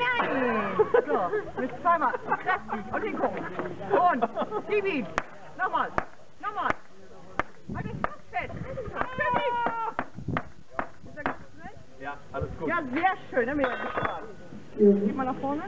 Nein! So, mit zweimal. Kräftig. Und hingucken. Und, gib Wien. Nochmal. Nochmal. Halt den Kopf fest. Fertig. Ist er gestresst? Ja, alles gut. Ja, sehr schön. Dann bin ich gespannt. Geh mal nach vorne.